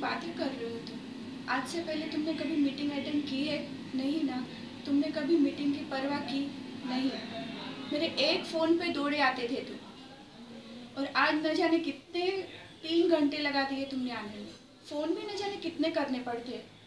बातें कर रहे हो तुम। आज से पहले तुमने कभी मीटिंग अटेंड की है? नहीं ना। तुमने कभी मीटिंग की परवाह की? नहीं। मेरे एक फ़ोन पे दौड़े आते थे तुम। और आज न जाने कितने तीन घंटे लगा दिए तुमने आने में। फ़ोन भी न जाने कितने करने पड़ते